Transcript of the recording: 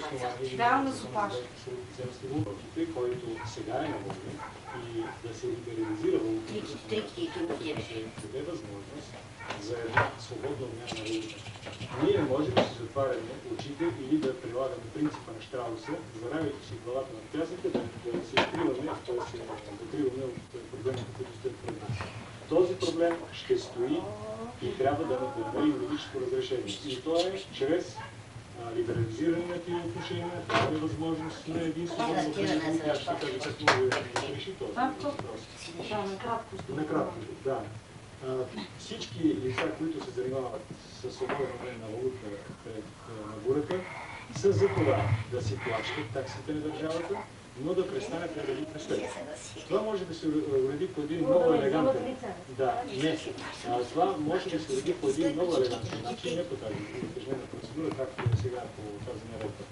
за заплаща. Вълките, който сега е на вълни и да се либерализира вълките, да даде възможност за една свободна обмяна на вълките. Ние можем да си затваряме очите или да прилагаме принципа на Штрауса, заравяйки си главата на пясъка, да, да се изкриваме, да се закриваме от проблемите, които стоят пред нас. Този проблем ще стои и трябва да намери юридическо разрешение. И то е чрез либерализиране на тия отношения, даване възможност на един свободен организъм, тя ще каже как може да реши този въпрос. Накратко. Да. Всички лица, които се занимават с свободен обмен на валута пред а, нагурата, са за това да си плащат таксите на държавата, но да престанат да радят нещата. Това може да се уреди по един много не. А, това може да се уреди по един много елегантен начин, не по тази процедура, както е сега по тази наредба.